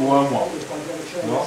ou un mois. Non